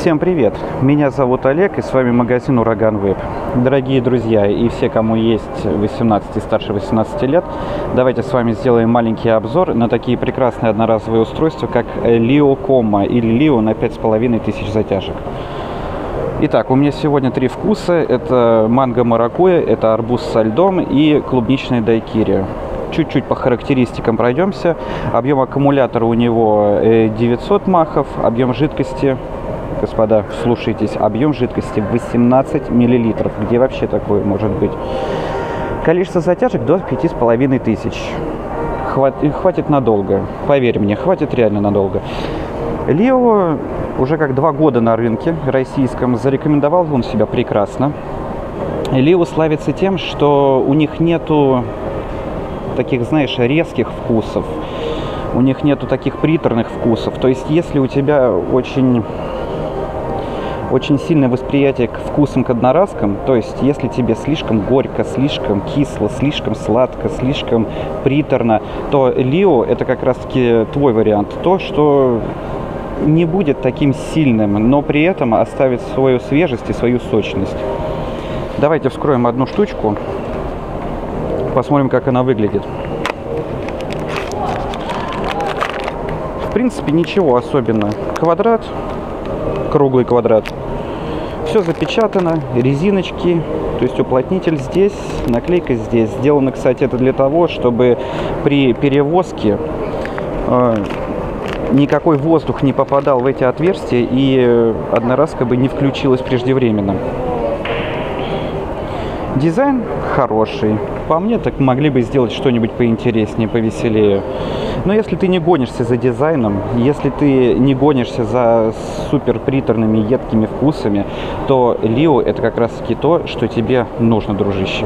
Всем привет! Меня зовут Олег, и с вами магазин Ураган Веб. Дорогие друзья и все, кому есть 18 и старше 18 лет, давайте с вами сделаем маленький обзор на такие прекрасные одноразовые устройства, как Leo Comma или Leo на 5500 затяжек. Итак, у меня сегодня три вкуса. Это манго маракуя, это арбуз со льдом и клубничный дайкири. Чуть-чуть по характеристикам пройдемся. Объем аккумулятора у него 900 э, махов, объем жидкости господа, слушайтесь, объем жидкости 18 миллилитров. Где вообще такое может быть? Количество затяжек до 5500. Хватит, хватит надолго. Поверь мне, хватит реально надолго. Лео уже как два года на рынке российском. Зарекомендовал он себя прекрасно. Лео славится тем, что у них нету таких, знаешь, резких вкусов. У них нету таких приторных вкусов. То есть, если у тебя очень очень сильное восприятие к вкусам к одноразкам. То есть, если тебе слишком горько, слишком кисло, слишком сладко, слишком приторно, то Лио это как раз-таки твой вариант. То, что не будет таким сильным, но при этом оставит свою свежесть и свою сочность. Давайте вскроем одну штучку, посмотрим, как она выглядит. В принципе, ничего особенно. Квадрат, круглый квадрат. Все запечатано, резиночки, то есть уплотнитель здесь, наклейка здесь. Сделано, кстати, это для того, чтобы при перевозке э, никакой воздух не попадал в эти отверстия и одноразка бы не включилась преждевременно. Дизайн хороший. По мне, так могли бы сделать что-нибудь поинтереснее, повеселее. Но если ты не гонишься за дизайном, если ты не гонишься за супер приторными, едкими вкусами, то Лио это как раз таки то, что тебе нужно, дружище.